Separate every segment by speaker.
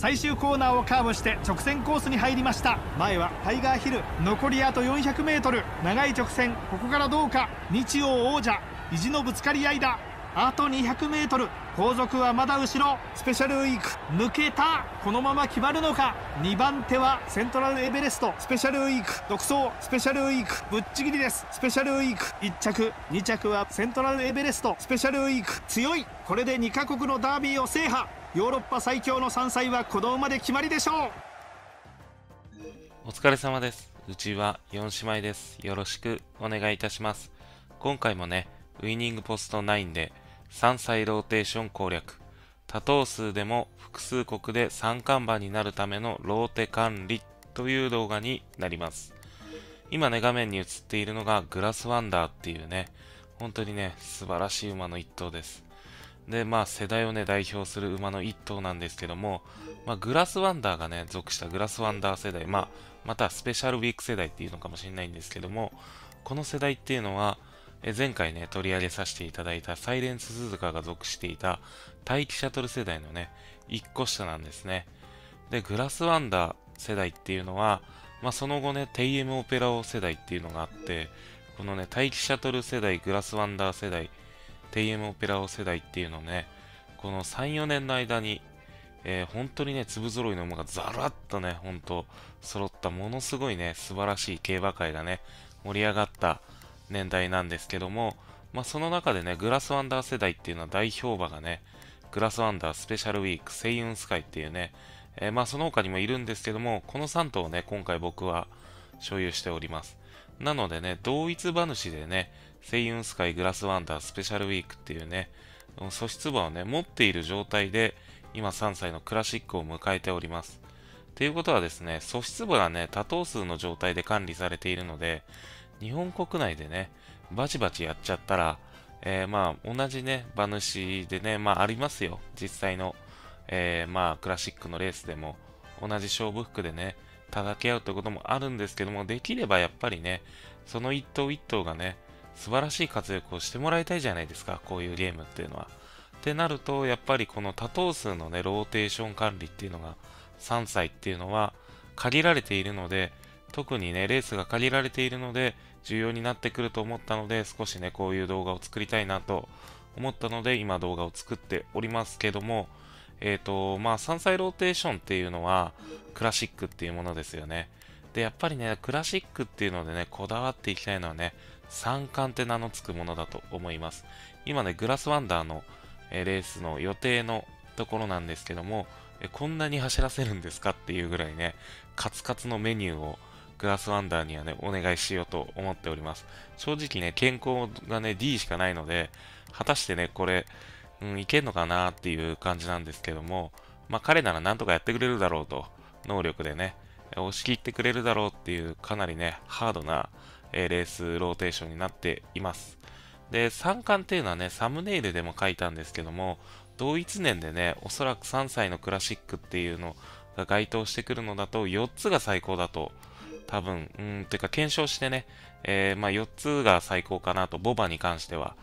Speaker 1: 最終コーナーをカーブして直線コースに入りました。前はタイガーヒル残りあと 400m 長い直線ここからどうか。日曜王者意地のぶつかり合いだ。あと 200m 後続はまだ後ろ。スペシャルウィーク。抜けた。このまま決まるのか。2番手はセントラルエベレスト。スペシャルウィーク。独走。スペシャルウィーク。ぶっちぎりです。スペシャルウィーク。1着。2着はセントラルエベレスト。スペシャルウィーク。強い。これで2カ国のダービーを制覇。ヨーロッパ最強の3歳はこの馬で決まりでしょう。
Speaker 2: お疲れ様です。うちは4姉妹です。よろしくお願いいたします。今回もねウイニングポスト9で3歳ローテーション攻略。多頭数でも複数国で三冠馬になるためのローテ管理という動画になります。今ね画面に映っているのがグラスワンダーっていうね本当にね素晴らしい馬の一頭です。でまあ世代をね代表する馬の一頭なんですけども、まあ、グラスワンダーがね属したグラスワンダー世代まあまたスペシャルウィーク世代っていうのかもしれないんですけどもこの世代っていうのはえ前回ね、取り上げさせていただいたサイレンス鈴鹿が属していた大気シャトル世代のね、1個下なんですね。で、グラスワンダー世代っていうのは、まあ、その後ね、テイエムオペラオ世代っていうのがあって、このね、大気シャトル世代、グラスワンダー世代、テイエムオペラオ世代っていうのね、この3、4年の間に、えー、本当にね、粒揃いの馬がザラッとね、本当揃ったものすごいね、素晴らしい競馬界がね、盛り上がった年代なんですけども、まあ、その中でね、グラスワンダー世代っていうのは代表馬がね、グラスワンダースペシャルウィーク、セイウンスカイっていうね、えー、まあその他にもいるんですけども、この3頭をね、今回僕は所有しております。なのでね、同一馬主でね、セイウンスカイ、グラスワンダースペシャルウィークっていうね、素質馬をね、持っている状態で、今3歳のクラシックを迎えております。ということはですね、素質馬がね、多頭数の状態で管理されているので、日本国内でね、バチバチやっちゃったら、えー、まあ、同じね、馬主でね、まあ、ありますよ。実際の、えー、まあ、クラシックのレースでも、同じ勝負服でね、叩き合うということもあるんですけども、できればやっぱりね、その一頭一頭がね、素晴らしい活躍をしてもらいたいじゃないですか、こういうゲームっていうのは。ってなると、やっぱりこの多頭数のね、ローテーション管理っていうのが、3歳っていうのは限られているので、特にね、レースが限られているので、重要になってくると思ったので、少しね、こういう動画を作りたいなと思ったので、今動画を作っておりますけども、えっ、ー、と、まあ、3歳ローテーションっていうのは、クラシックっていうものですよね。で、やっぱりね、クラシックっていうのでね、こだわっていきたいのはね、三冠って名の付くものだと思います。今ね、グラスワンダーの、レースの予定のところなんですけども、こんなに走らせるんですかっていうぐらいね、カツカツのメニューをグラスワンダーにはね、お願いしようと思っております。正直ね、健康がね、D しかないので、果たしてね、これ、うん、いけんのかなっていう感じなんですけども、まあ彼ならなんとかやってくれるだろうと、能力でね、押し切ってくれるだろうっていう、かなりね、ハードな、えー、レースローテーションになっています。で、3冠っていうのはね、サムネイルでも書いたんですけども、同一年でね、おそらく3歳のクラシックっていうのが該当してくるのだと、4つが最高だと多分、うん、ていうか検証してね、えー、まあ4つが最高かなと、ボバに関しては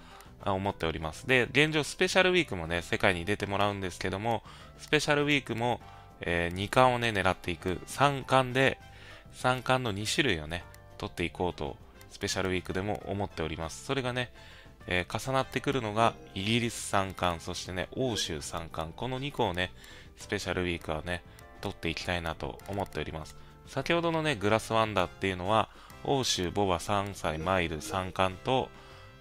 Speaker 2: 思っております。で、現状スペシャルウィークもね、世界に出てもらうんですけども、スペシャルウィークも、えー、2冠をね、狙っていく。3冠で、3冠の2種類をね、取っていこうと、スペシャルウィークでも思っております。それがね、えー、重なってくるのが、イギリス3冠、そしてね、欧州3冠、この2個をね、スペシャルウィークはね、取っていきたいなと思っております。先ほどのね、グラスワンダーっていうのは、欧州牡馬3歳マイル3冠と、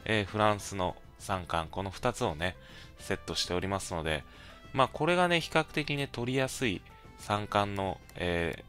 Speaker 2: えー、フランスの3冠、この2つをね、セットしておりますので、まあこれがね、比較的ね、取りやすい3冠の、え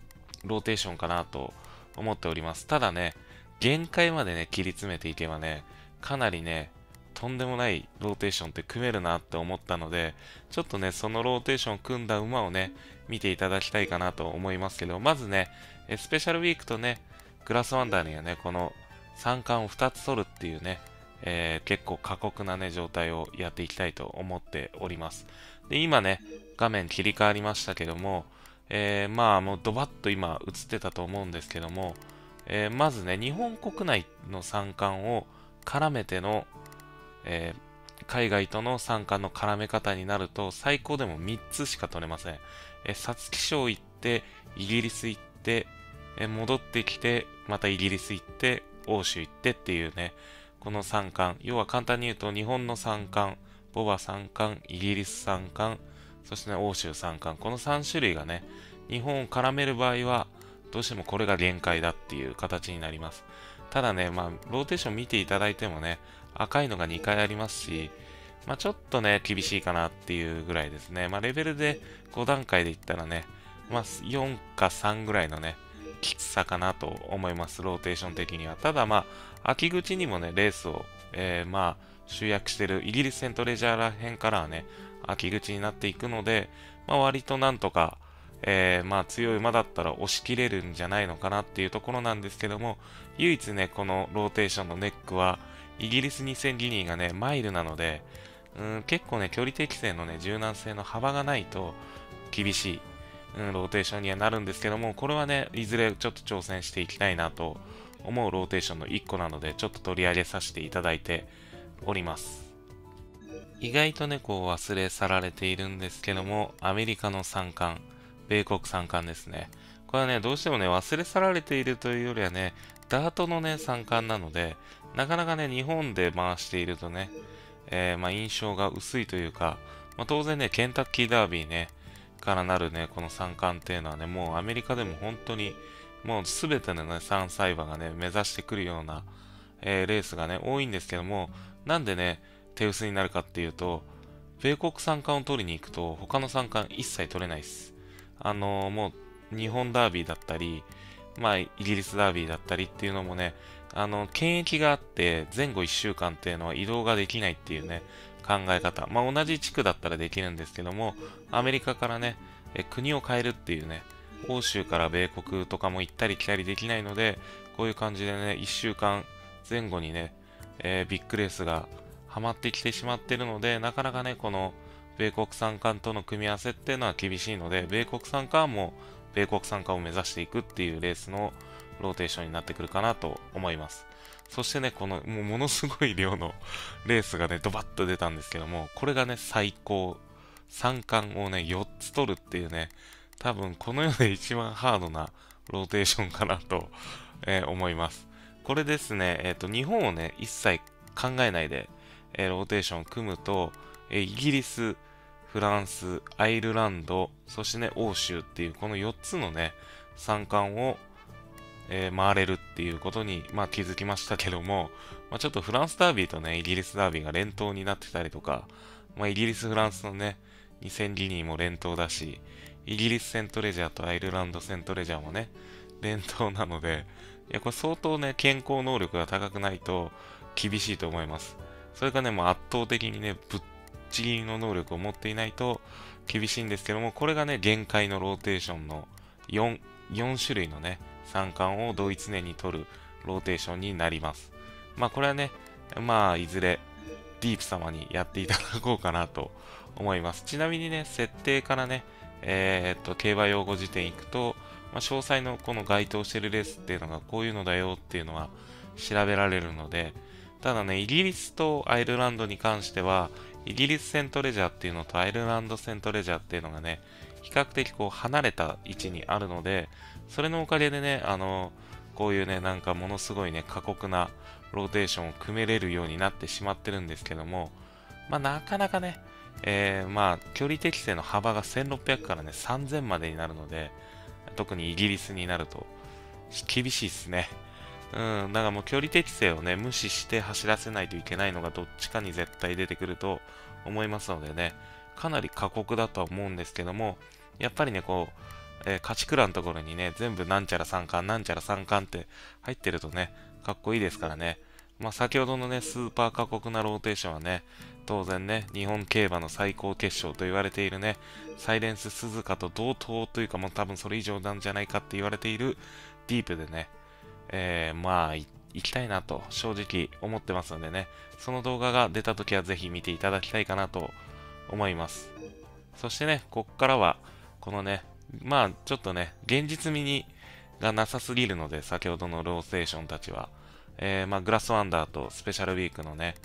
Speaker 2: ー、ローテーションかなと思っております。ただね、限界までね、切り詰めていけばね、かなりね、とんでもないローテーションって組めるなって思ったので、ちょっとね、そのローテーションを組んだ馬をね、見ていただきたいかなと思いますけど、まずね、スペシャルウィークとね、グラスワンダーにはね、この3冠を2つ取るっていうね、えー、結構過酷なね、状態をやっていきたいと思っております。で、今ね、画面切り替わりましたけども、えー、まあもうドバッと今映ってたと思うんですけども、えー、まずね、日本国内の3冠を絡めての、えー、海外との参加の絡め方になると最高でも3つしか取れません。え皐月賞行って、イギリス行って、え戻ってきて、またイギリス行って、欧州行ってっていうね、この3冠、要は簡単に言うと日本の3冠、ボバ3冠、イギリス3冠、そしてね、欧州3冠、この3種類がね、日本を絡める場合は、どうしてもこれが限界だっていう形になります。ただね、まあ、ローテーション見ていただいてもね、赤いのが2回ありますし、まあ、ちょっとね、厳しいかなっていうぐらいですね。まあ、レベルで5段階で言ったらね、まあ、4か3ぐらいのね、きつさかなと思います、ローテーション的には。ただまあ、秋口にもね、レースを、えー、まあ、集約してるイギリスセントレジャーら辺からはね、秋口になっていくので、まあ、割となんとか、えー、まあ強い馬だったら押し切れるんじゃないのかなっていうところなんですけども、唯一ね、このローテーションのネックは、イギリス2000ギニーがね、マイルなので、うん、結構ね、距離適性のね、柔軟性の幅がないと厳しい、うん、ローテーションにはなるんですけども、これはね、いずれちょっと挑戦していきたいなと思うローテーションの1個なので、ちょっと取り上げさせていただいております。意外とね、こう忘れ去られているんですけども、アメリカの三冠、米国三冠ですね。これはね、どうしてもね、忘れ去られているというよりはね、ダートのね、三冠なので、なかなかね、日本で回しているとね、えー、まあ、印象が薄いというか、まあ、当然ね、ケンタッキーダービーね、からなるね、この三冠っていうのはね、もうアメリカでも本当に、もうすべてのね、3歳馬がね、目指してくるような、えー、レースがね、多いんですけども、なんでね、手薄になるかっていうと、米国三冠を取りに行くと、他の三冠一切取れないです。あのー、もう、日本ダービーだったり、まあ、イギリスダービーだったりっていうのもね、あの、検疫があって、前後1週間っていうのは移動ができないっていうね、考え方。まあ、同じ地区だったらできるんですけども、アメリカからね、え国を変えるっていうね、欧州から米国とかも行ったり来たりできないので、こういう感じでね、1週間前後にね、えー、ビッグレースがはまってきてしまってるので、なかなかね、この米国三冠との組み合わせっていうのは厳しいので、米国三冠も米国三冠を目指していくっていうレースのローテーションになってくるかなと思います。そしてね、このもうものすごい量のレースがね、ドバッと出たんですけども、これがね、最高。3冠をね、4つ取るっていうね、多分この世で一番ハードなローテーションかなと、えー、思います。これですね、えっ、ー、と、日本をね、一切考えないで、え、ローテーション組むと、えイギリス、フランス、アイルランド、そしてね、欧州っていう、この4つのね、三冠を、え回れるっていうことに、まあ、気づきましたけども、まあ、ちょっとフランスダービーとね、イギリスダービーが連投になってたりとか、まあ、イギリス、フランスのね、2000ギニーも連投だし、イギリスセントレジャーとアイルランドセントレジャーもね、連投なので、いや、これ相当ね、健康能力が高くないと厳しいと思います。それがね、もう圧倒的にね、ぶっちぎりの能力を持っていないと厳しいんですけども、これがね、限界のローテーションの4、4種類のね、三冠を同一年に取るローテーションになります。まあこれはね、まあいずれディープ様にやっていただこうかなと思います。ちなみにね、設定からね、えー、っと、競馬用語辞典行くと、まあ、詳細のこの該当してるレースっていうのがこういうのだよっていうのは調べられるので、ただね、イギリスとアイルランドに関しては、イギリスセントレジャーっていうのとアイルランドセントレジャーっていうのがね、比較的こう離れた位置にあるので、それのおかげでね、あの、こういうね、なんかものすごいね、過酷なローテーションを組めれるようになってしまってるんですけども、まあなかなかね、えー、まあ、距離適正の幅が1600からね、3000までになるので、特にイギリスになると、厳しいっすね。うん、だからもう距離適正をね、無視して走らせないといけないのがどっちかに絶対出てくると思いますのでね、かなり過酷だとは思うんですけども、やっぱりね、こう、えー、勝ち倉のところにね、全部なんちゃら三冠、なんちゃら三冠って入ってるとね、かっこいいですからね。まあ、先ほどのね、スーパー過酷なローテーションはね、当然ね、日本競馬の最高決勝と言われているね、サイレンス鈴鹿と同等というかもう多分それ以上なんじゃないかって言われているディープでね、えー、まあ、行きたいなと正直思ってますのでね、その動画が出た時はぜひ見ていただきたいかなと思います。そしてね、こっからは、このね、まあ、ちょっとね、現実味にがなさすぎるので、先ほどのローステーションたちは、えー、まあ、グラスワンダーとスペシャルウィークのね、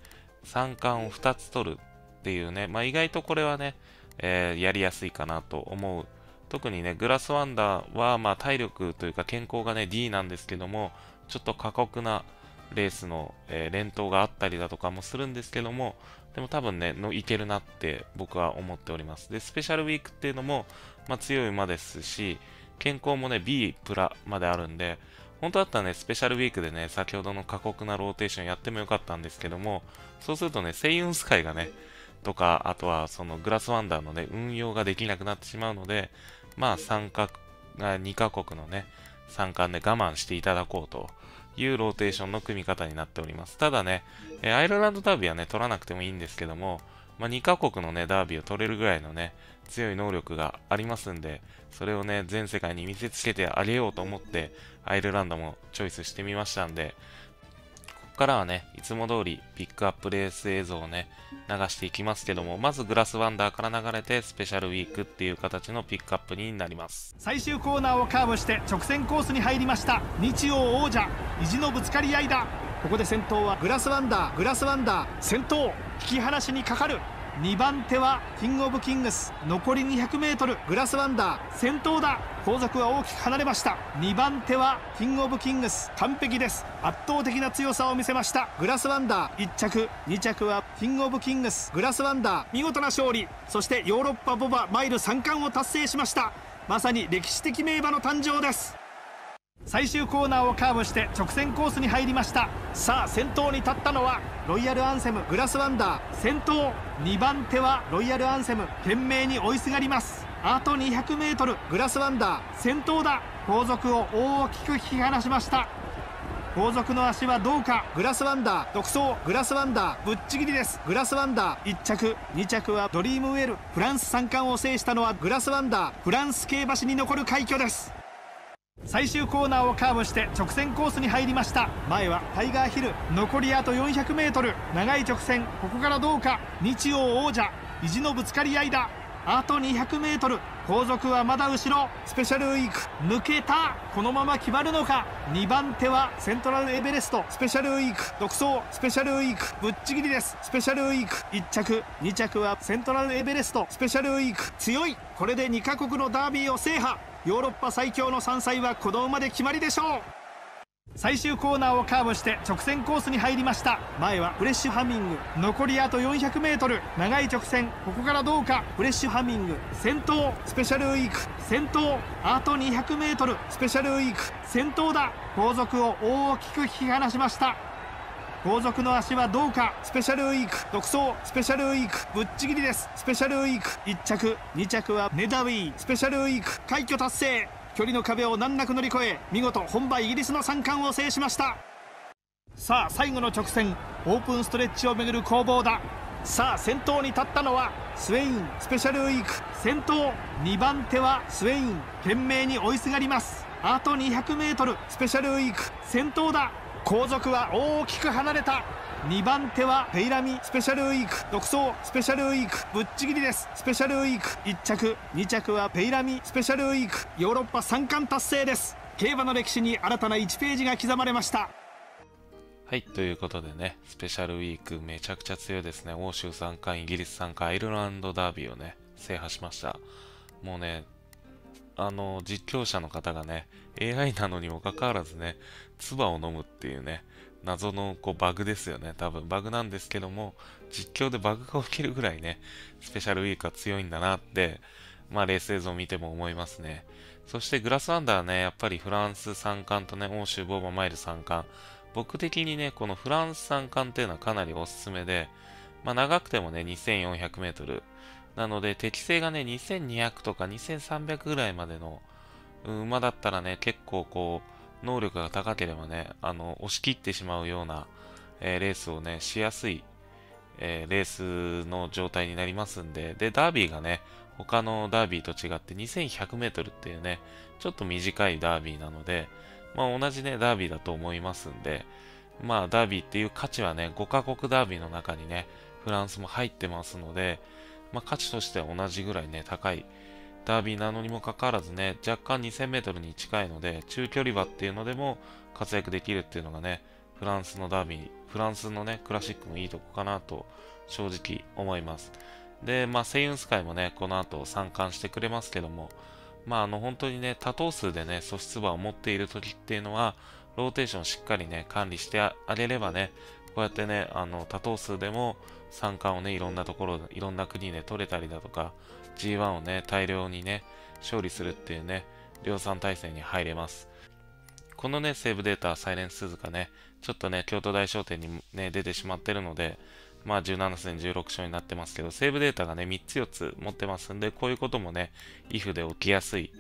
Speaker 2: 3冠を2つ取るっていうね、まあ、意外とこれはね、えー、やりやすいかなと思う特にね、グラスワンダーは、まあ、体力というか健康がね、D なんですけども、ちょっと過酷なレースの、えー、連投があったりだとかもするんですけども、でも多分ね、のいけるなって僕は思っております。で、スペシャルウィークっていうのも、まあ、強い馬ですし、健康もね、B プラまであるんで、本当だったらね、スペシャルウィークでね、先ほどの過酷なローテーションやってもよかったんですけども、そうするとね、セイウンスカイがね、とか、あとはそのグラスワンダーのね、運用ができなくなってしまうので、まあ参加、2カ国のね、参加で我慢していただこうというローテーションの組み方になっております。ただね、アイルランドダービーはね、取らなくてもいいんですけども、まあ、2カ国のね、ダービーを取れるぐらいのね、強い能力がありますんで、それをね、全世界に見せつけてあげようと思って、アイルランドもチョイスしてみましたんで、ここからはね、いつも通りピックアップレース映像をね、流していきますけども、まずグラスワンダーから流れて、スペシャルウィークっていう形のピックアップになります。
Speaker 1: 最終コーナーをカーブして直線コースに入りました。日曜王者、意地のぶつかり合いだ。ここで先頭はグラスワンダー、グラスワンダー、先頭、引き離しにかかる。2番手はキングオブキングス。残り 200m グラスワンダー。先頭だ。後続は大きく離れました。2番手はキングオブキングス。完璧です。圧倒的な強さを見せました。グラスワンダー。1着。2着はキングオブキングス。グラスワンダー。見事な勝利。そしてヨーロッパボバマイル3冠を達成しました。まさに歴史的名馬の誕生です。最終コーナーをカーブして直線コースに入りました。さあ先頭に立ったのはロイヤルアンセムグラスワンダー。先頭2番手はロイヤルアンセム懸命に追いすがります。あと 200m グラスワンダー。先頭だ。後続を大きく引き離しました。後続の足はどうか。グラスワンダー独走。グラスワンダーぶっちぎりです。グラスワンダー1着。2着はドリームウェル。フランス三冠を制したのはグラスワンダー。フランス競馬史に残る快挙です。最終コーナーをカーブして直線コースに入りました。前はタイガーヒル残りあと 400m 長い直線ここからどうか。日曜王者意地のぶつかり合いだ。あと 200m 後続はまだ後ろ。スペシャルウィーク。抜けた。このまま決まるのか。2番手はセントラルエベレスト。スペシャルウィーク。独走。スペシャルウィーク。ぶっちぎりです。スペシャルウィーク。1着。2着はセントラルエベレスト。スペシャルウィーク。強い。これで2カ国のダービーを制覇。ヨーロッパ最強の3歳はこの馬で決まりでしょう。最終コーナーをカーブして直線コースに入りました。前はフレッシュハミング。残りあと 400m 長い直線。ここからどうか。フレッシュハミング。先頭。スペシャルウィーク。先頭。あと 200m スペシャルウィーク。先頭だ。後続を大きく引き離しました。後続の足はどうか？スペシャルウィーク。独走。スペシャルウィーク。ぶっちぎりです。スペシャルウィーク。1着。2着はネダウィー。スペシャルウィーク。快挙達成。距離の壁を難なく乗り越え見事本場イギリスの三冠を制しました。さあ最後の直線。オープンストレッチをめぐる攻防だ。さあ先頭に立ったのはスウェイン。スペシャルウィーク。先頭。2番手はスウェイン。懸命に追いすがります。あと 200m スペシャルウィーク。先頭だ。後続は大きく離れた。2番手はペイラミスペシャルウィーク。独走スペシャルウィーク。ぶっちぎりです。スペシャルウィーク。1着。2着はペイラミスペシャルウィーク。ヨーロッパ3冠達成です。競馬の歴史に新たな1ページが刻まれました。
Speaker 2: はい、ということでね、スペシャルウィーク。めちゃくちゃ強いですね。欧州3冠、イギリス3冠、アイルランドダービーをね、制覇しました。もうね、あの、実況者の方がね、AI なのにもかかわらずね、唾を飲むっていうね、謎のこうバグですよね。多分バグなんですけども、実況でバグが起きるぐらいね、スペシャルウィークは強いんだなって、まあレース映像を見ても思いますね。そしてグラスワンダーね、やっぱりフランス3冠とね、欧州ボーバマイル3冠。僕的にね、このフランス3冠っていうのはかなりおすすめで、まあ長くてもね、2400メートル。なので、適性がね、2200とか2300ぐらいまでの馬だったらね、結構こう、能力が高ければね、あの、押し切ってしまうような、えー、レースをね、しやすい、えー、レースの状態になりますんで、で、ダービーがね、他のダービーと違って2100メートルっていうね、ちょっと短いダービーなので、まあ同じね、ダービーだと思いますんで、まあダービーっていう価値はね、5カ国ダービーの中にね、フランスも入ってますので、まあ、価値としては同じぐらいね、高いダービーなのにもかかわらずね、若干2000メートルに近いので、中距離馬っていうのでも活躍できるっていうのがね、フランスのダービー、フランスのね、クラシックのいいとこかなと正直思います。で、まあ、セイウンスカイもね、この後参観してくれますけども、まあ、あの、本当にね、多頭数でね、素質馬を持っている時っていうのは、ローテーションしっかりね、管理してあげればね、こうやってね、あの、多頭数でも三冠をね、いろんなところ、いろんな国で取れたりだとか、G1 をね、大量にね、勝利するっていうね、量産体制に入れます。このね、セーブデータ、サイレンス鈴鹿ね、ちょっとね、京都大商店にね、出てしまってるので、まあ17戦16勝になってますけど、セーブデータがね、3つ4つ持ってますんで、こういうこともね、if で起きやすい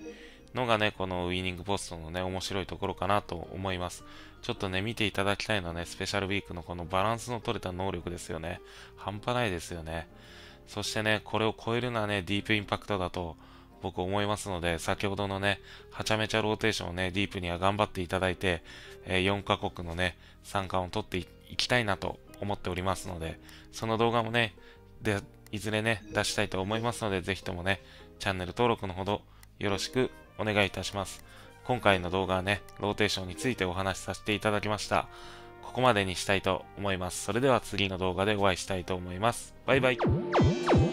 Speaker 2: のがね、このウィニングポストのね、面白いところかなと思います。ちょっとね、見ていただきたいのはね、スペシャルウィークのこのバランスの取れた能力ですよね。半端ないですよね。そしてね、これを超えるのはね、ディープインパクトだと僕思いますので、先ほどのね、はちゃめちゃローテーションをね、ディープには頑張っていただいて、えー、4カ国のね、参加を取っていきたいなと思っておりますので、その動画もね、で、いずれね、出したいと思いますので、ぜひともね、チャンネル登録のほどよろしくお願いいたします。今回の動画はね、ローテーションについてお話しさせていただきました。ここまでにしたいと思います。それでは次の動画でお会いしたいと思います。バイバイ。